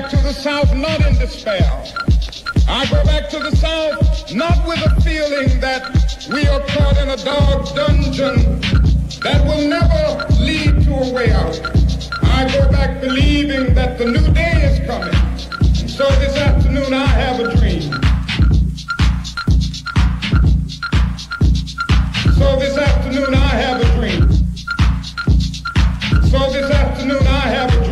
Back to the South not in despair. I go back to the South not with a feeling that we are caught in a dark dungeon that will never lead to a way out. I go back believing that the new day is coming. So this afternoon I have a dream. So this afternoon I have a dream. So this afternoon I have a dream.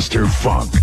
Jackmaster Funk.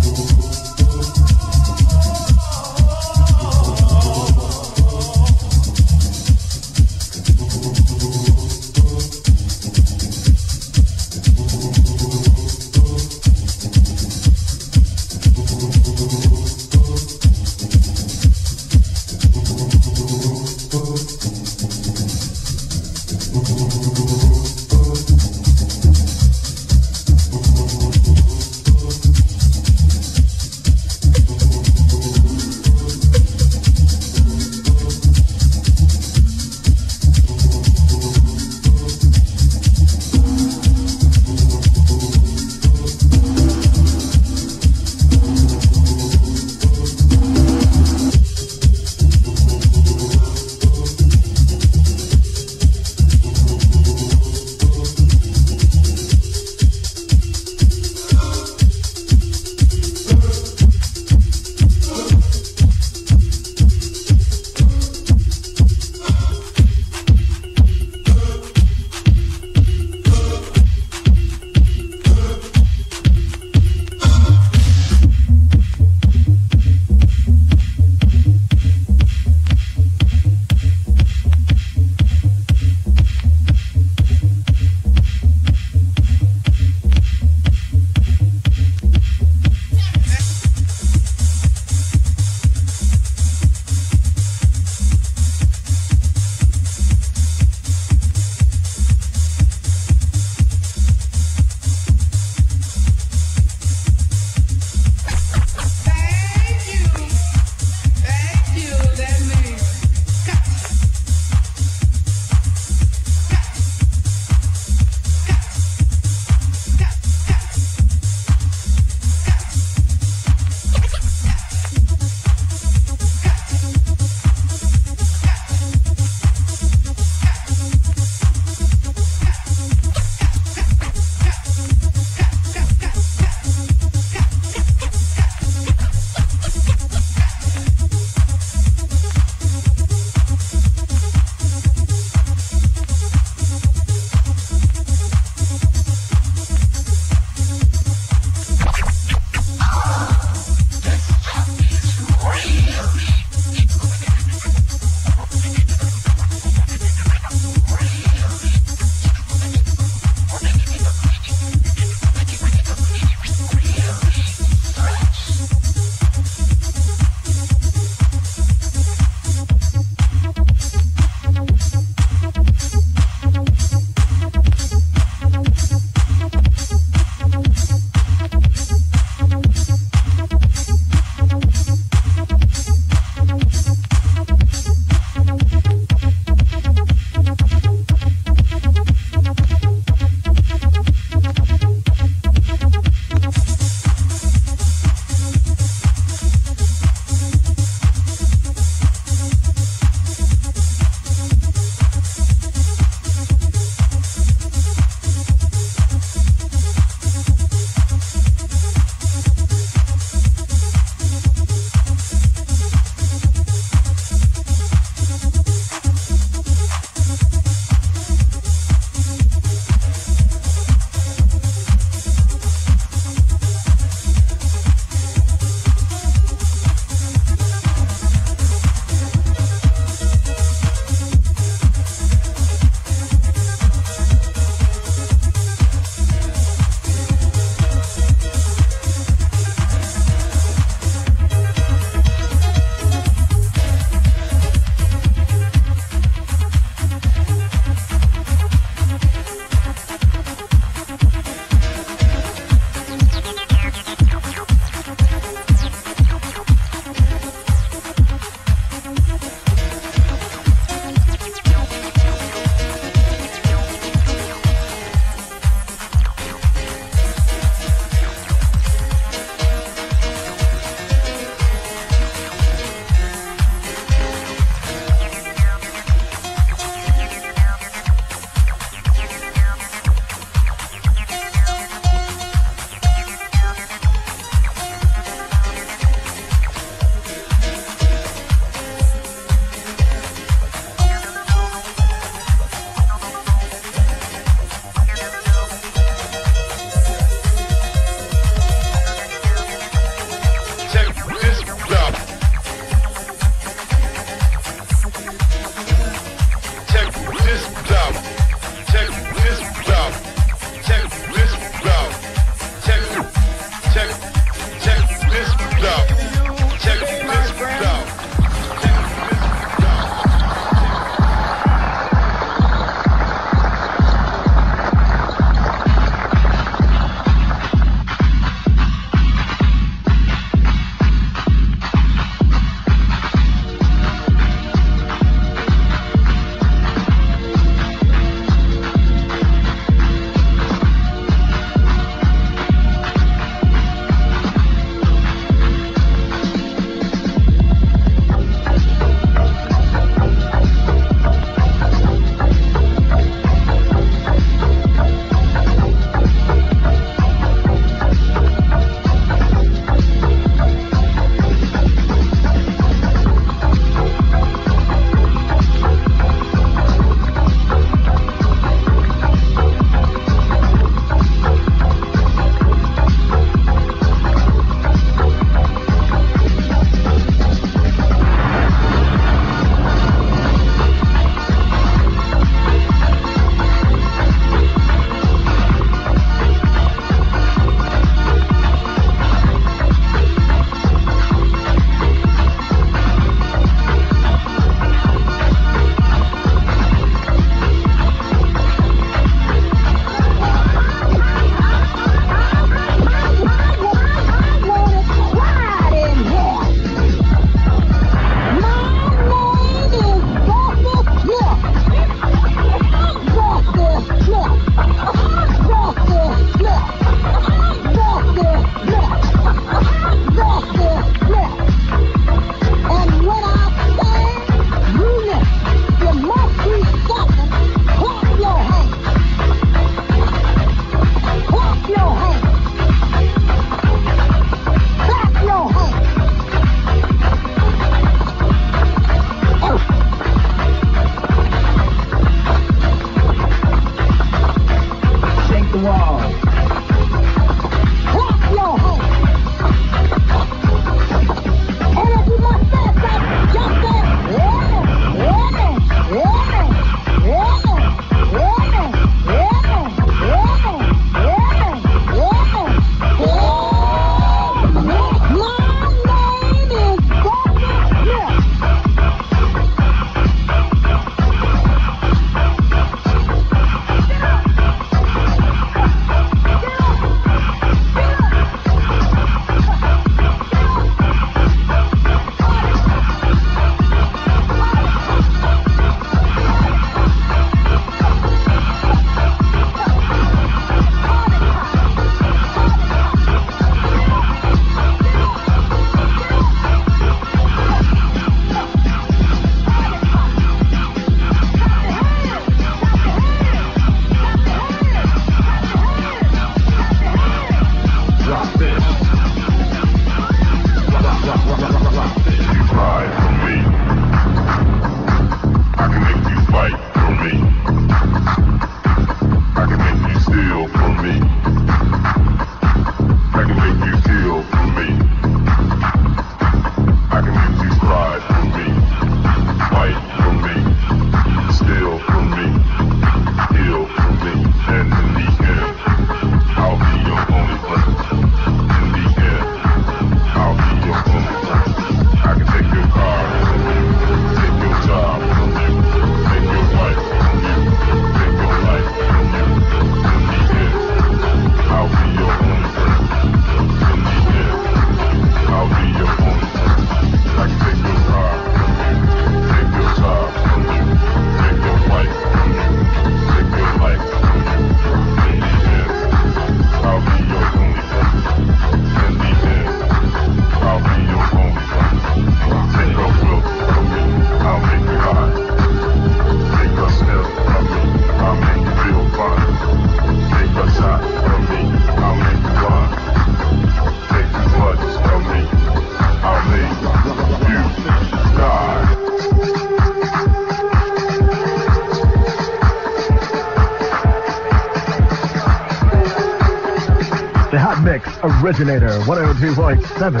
Originator 102.7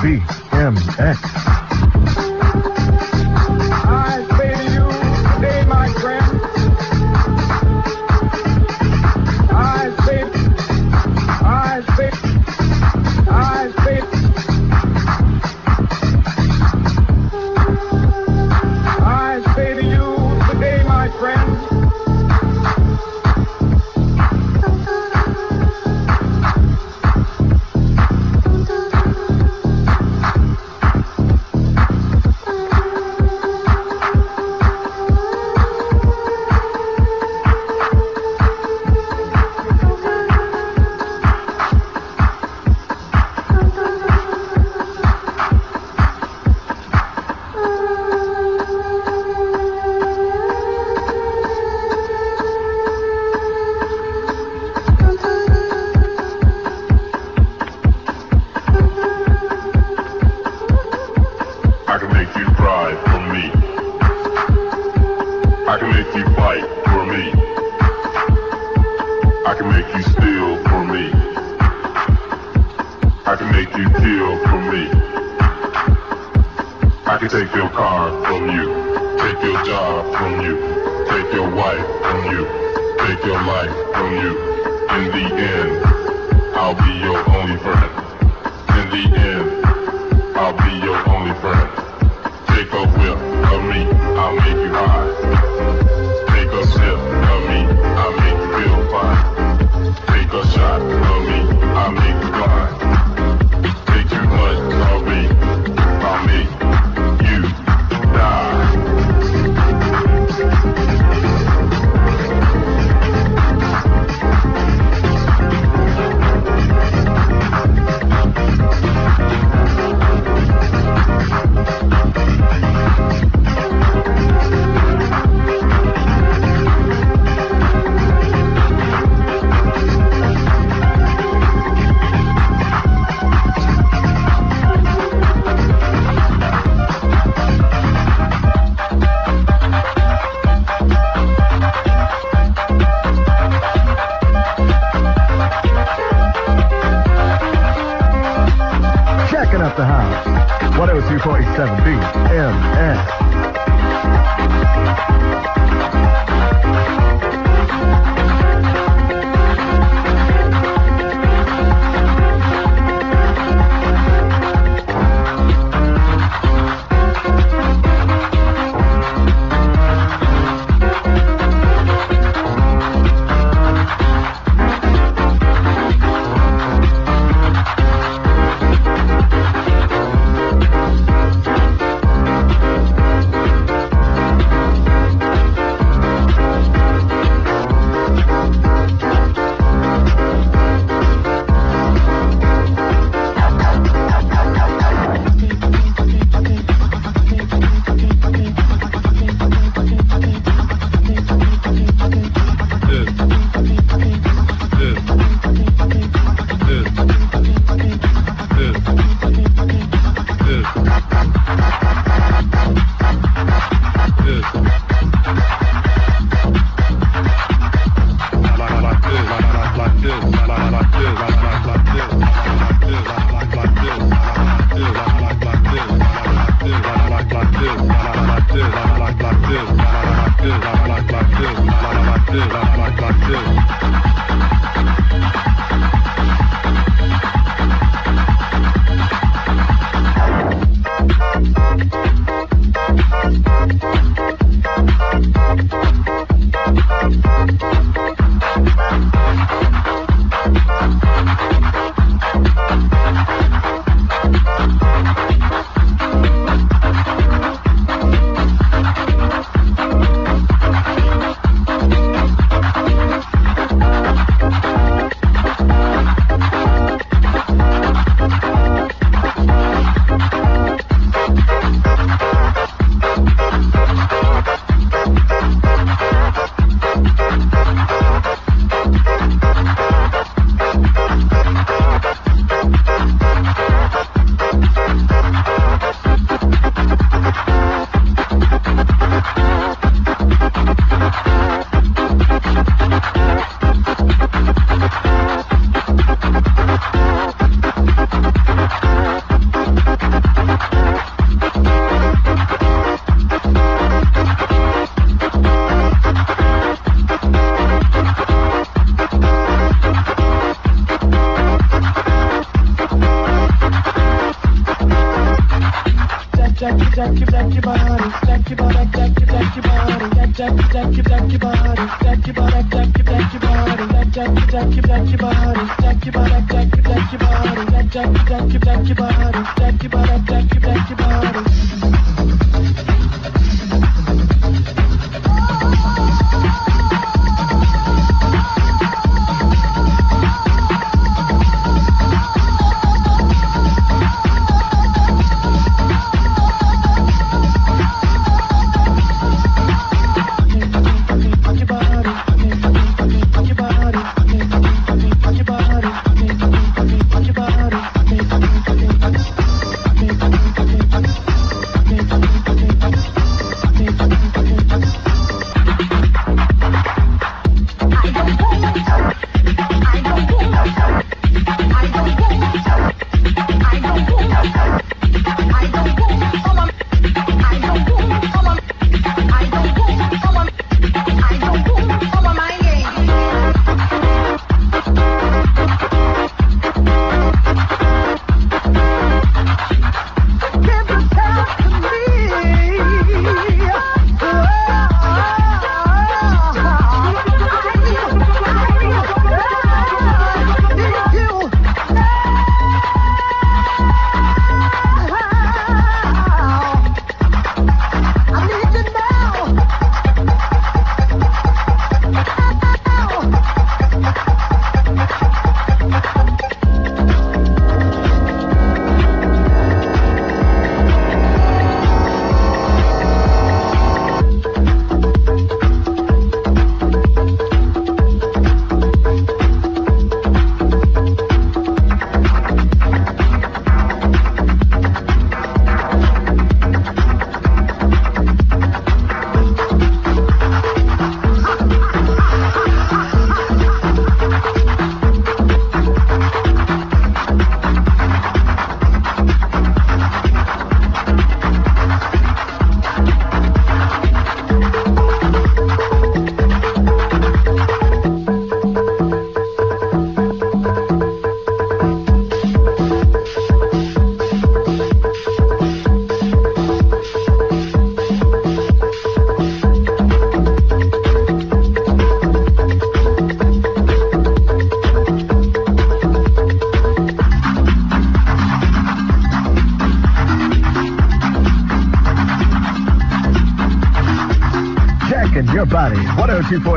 BMX. 97 BMS.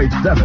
102.7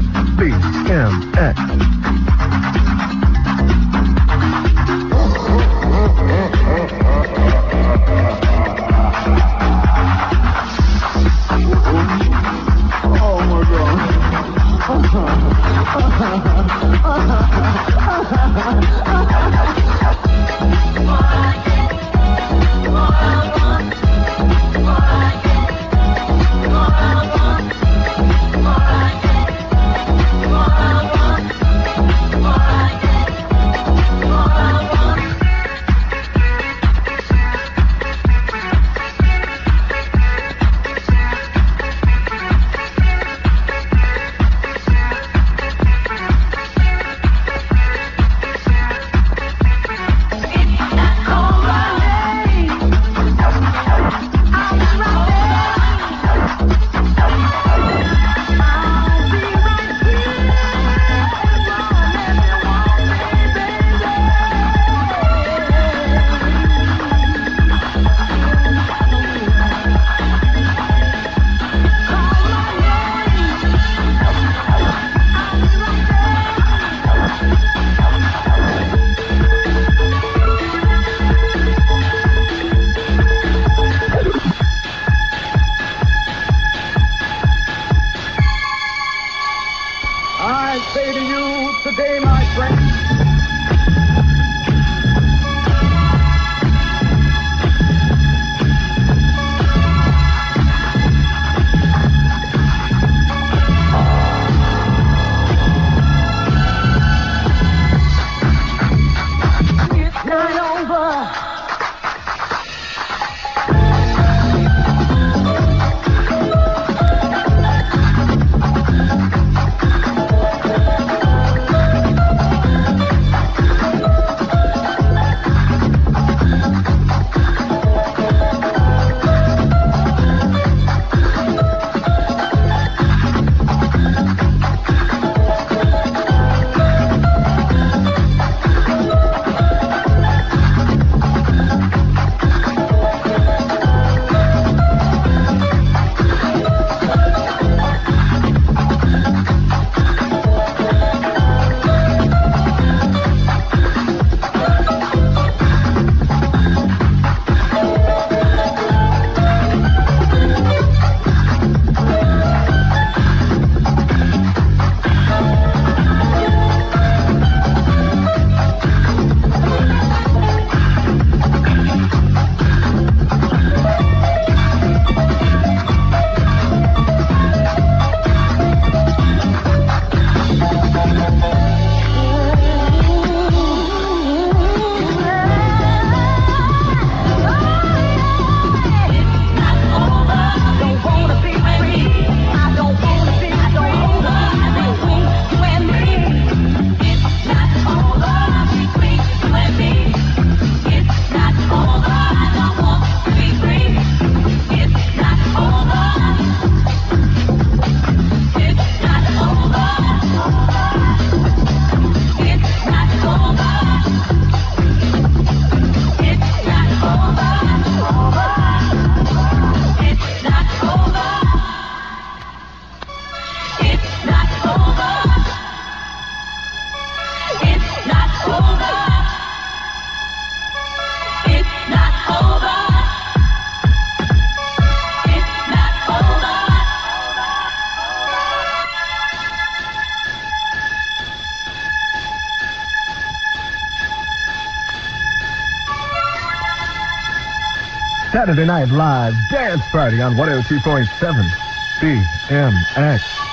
Saturday Night Live Dance Party on 102.7 BMX.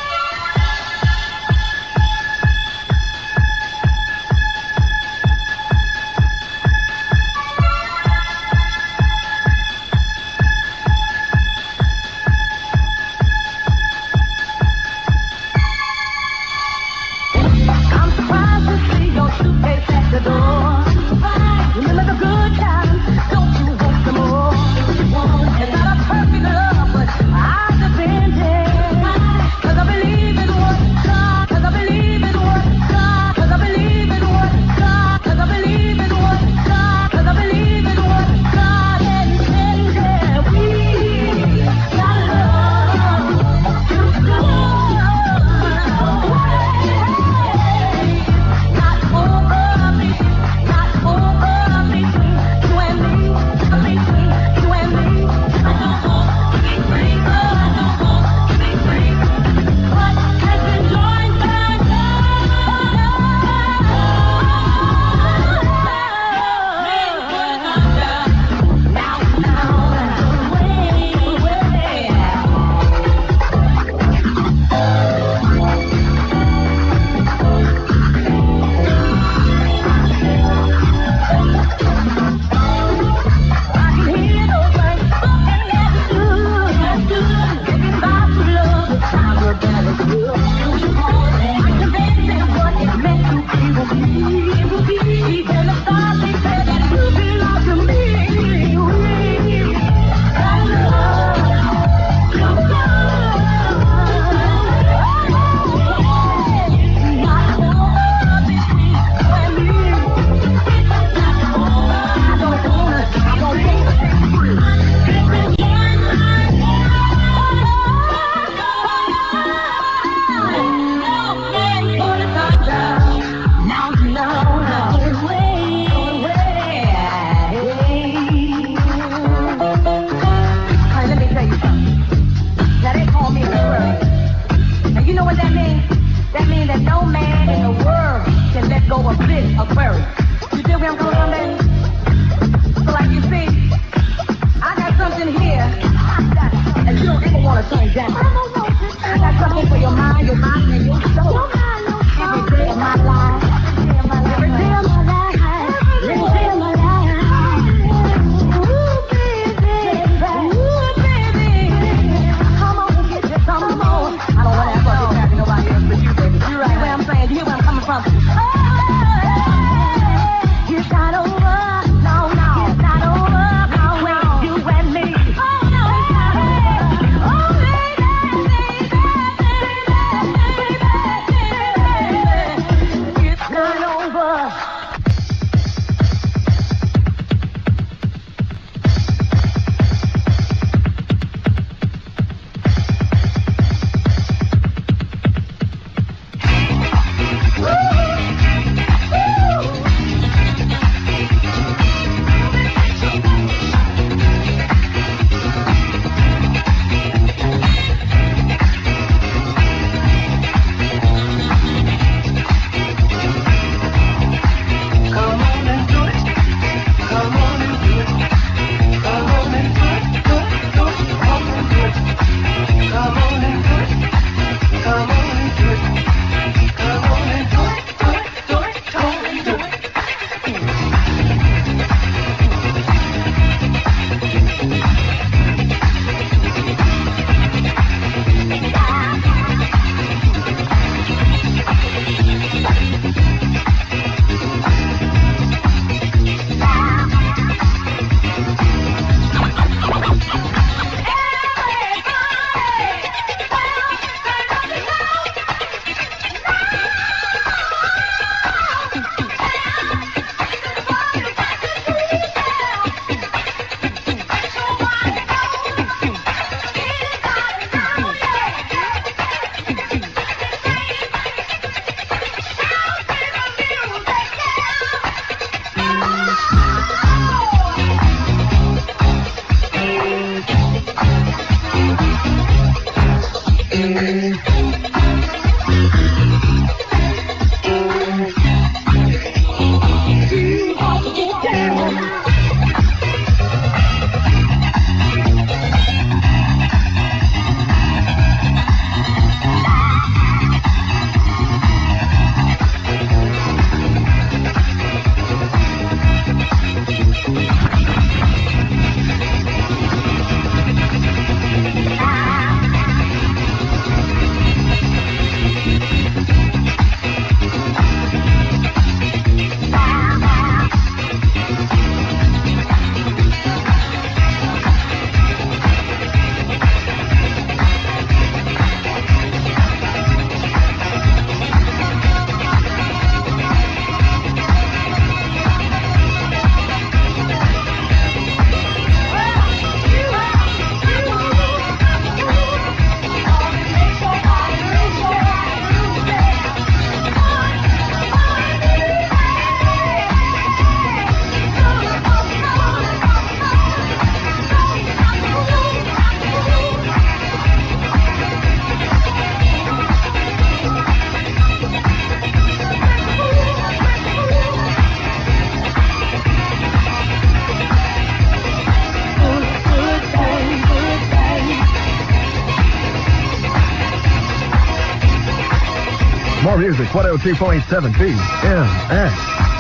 102.7 BMX.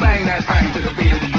bang that bang to the beat. of the